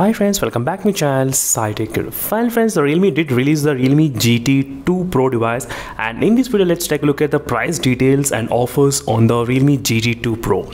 Hi friends, welcome back to my channel Sai Tech. Finally friends, the Realme did release the Realme GT2 Pro device and in this video let's take a look at the price details and offers on the Realme GT2 Pro.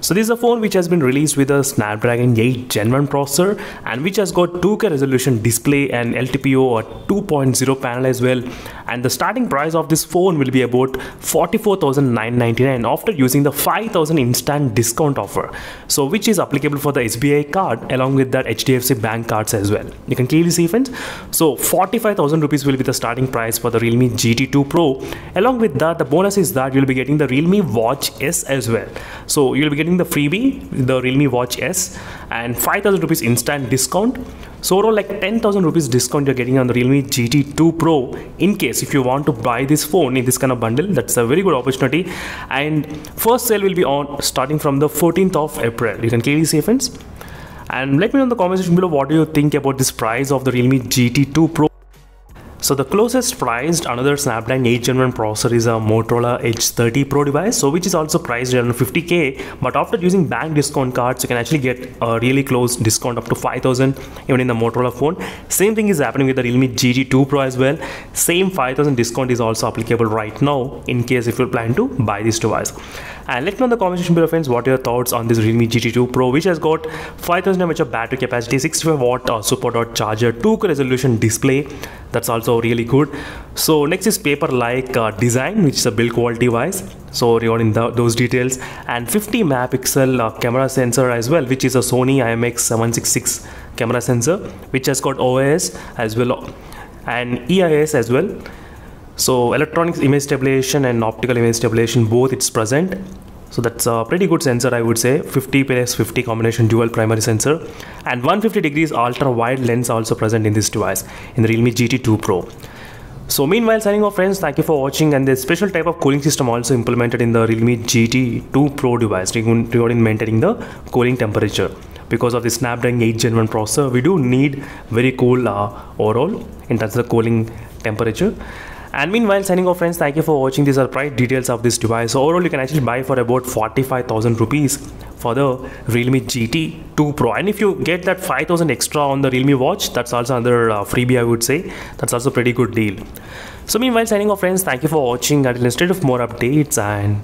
So this is a phone which has been released with a Snapdragon 8 Gen 1 processor and which has got 2K resolution display and LTPO or 2.0 panel as well and the starting price of this phone will be about 44,999 after using the 5,000 instant discount offer. So which is applicable for the SBI card along with that HDFC bank cards as well. You can clearly see friends. So 45,000 rupees will be the starting price for the Realme GT2 Pro. Along with that, the bonus is that you'll be getting the Realme Watch S as well. So you'll be getting the freebie, the Realme Watch S and 5,000 rupees instant discount. So overall like 10,000 rupees discount you're getting on the Realme GT2 Pro in case if you want to buy this phone in this kind of bundle that's a very good opportunity and first sale will be on starting from the 14th of April you can clearly see friends and let me know in the comment section below what do you think about this price of the Realme GT2 Pro so the closest priced another Snapdragon 8 Gen 1 processor is a Motorola Edge 30 Pro device, so which is also priced around 50k. But after using bank discount cards, you can actually get a really close discount up to 5000 even in the Motorola phone. Same thing is happening with the Realme GT2 Pro as well. Same 5000 discount is also applicable right now in case if you plan to buy this device. And let me know in the comment section below, friends, what are your thoughts on this Realme GT2 Pro, which has got 5000 mAh battery capacity, 65 watt uh, SuperDart charger, 2K resolution display. That's also really good. So next is paper like uh, design, which is a build quality wise. So regarding the, those details, and 50 megapixel uh, camera sensor as well, which is a Sony IMX766 camera sensor, which has got OIS as well and EIS as well so electronics image stabilization and optical image stabilization both it's present so that's a pretty good sensor i would say. 50 plus 50 combination dual primary sensor. And 150 degrees ultra wide lens also present in this device in the realme gt2 pro. So meanwhile signing off friends thank you for watching. And the special type of cooling system also implemented in the realme gt2 pro device regarding maintaining the cooling temperature. Because of the snapdragon 8 gen 1 processor we do need very cool uh, overall in terms of the cooling temperature and meanwhile signing off friends thank you for watching these are price details of this device so overall you can actually buy for about 45000 rupees for the realme gt 2 pro. And if you get that 5000 extra on the realme watch that's also another uh, freebie i would say. That's also a pretty good deal. So meanwhile signing off friends thank you for watching. Until instead of more updates and